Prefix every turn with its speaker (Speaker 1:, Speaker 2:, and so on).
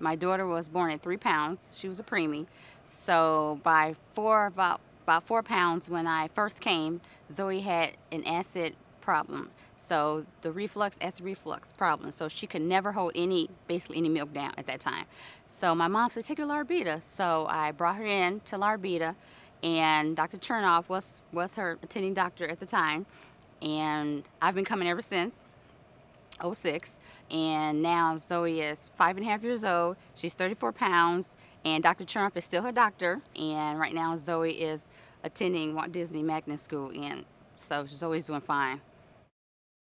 Speaker 1: My daughter was born at three pounds. She was a preemie. So by four, about about four pounds when I first came, Zoe had an acid problem. So the reflux, acid reflux problem. So she could never hold any, basically any milk down at that time. So my mom said, take her to La Rabida. So I brought her in to La Rabida and Dr. Chernoff was, was her attending doctor at the time. And I've been coming ever since, 06. And now Zoe is five and a half years old. She's 34 pounds and Dr. Trump is still her doctor. And right now Zoe is attending Walt Disney Magnet School and so Zoe's doing fine.